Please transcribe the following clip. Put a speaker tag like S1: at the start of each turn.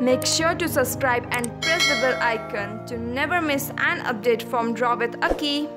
S1: Make sure to subscribe and press the bell icon to never miss an update from Draw with Aki.